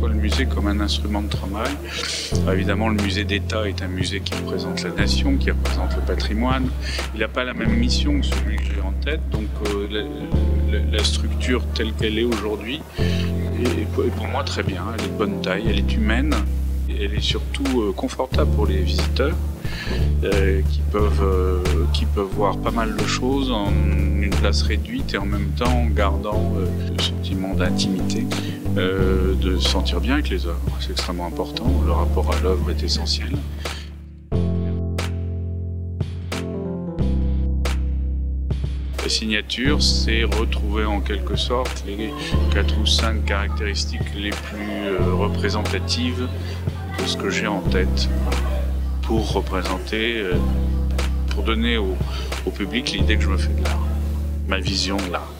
penser comme un instrument de travail. évidemment, le musée d'État est un musée qui représente la nation, qui représente le patrimoine. Il n'a pas la même mission que celui que j'ai en tête, donc euh, la, structure telle qu'elle est aujourd'hui est pour moi très bien. Elle est de bonne taille, elle est humaine, elle est surtout euh, confortable pour les visiteurs. Euh, qui, peuvent, qui peuvent voir pas mal de choses en une place réduite et en même temps en gardant le sentiment d'intimité, de se sentir bien avec les œuvres. C'est extrêmement important, le rapport à l'œuvre est essentiel. La signature, c'est retrouver en quelque sorte les quatre ou cinq caractéristiques les plus représentatives de ce que j'ai en tête pour représenter, euh, pour donner au public l'idée que je me fais de l'art, ma vision de l'art.